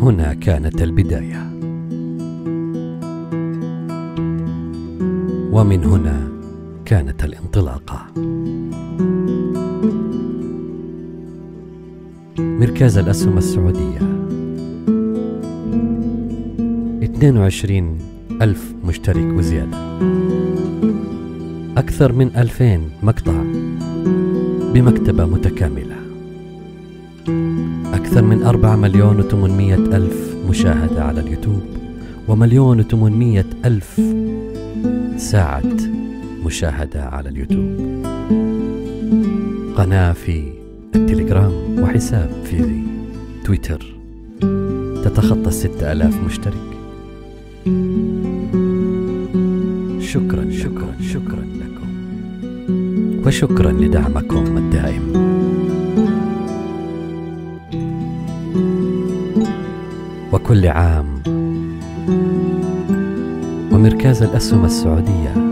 هنا كانت البداية. ومن هنا كانت الانطلاقة. مركز الأسهم السعودية. 22 ألف مشترك وزيادة. أكثر من 2000 مقطع بمكتبة متكاملة. أكثر من 4 مليون و800 ألف مشاهدة على اليوتيوب ومليون و800 ألف ساعة مشاهدة على اليوتيوب. قناة في التليجرام وحساب في تويتر. تتخطى الستة ألاف مشترك. شكرا شكرا شكرا لكم. وشكرا لدعمكم الدائم. وكل عام. ومركز الأسهم السعودية.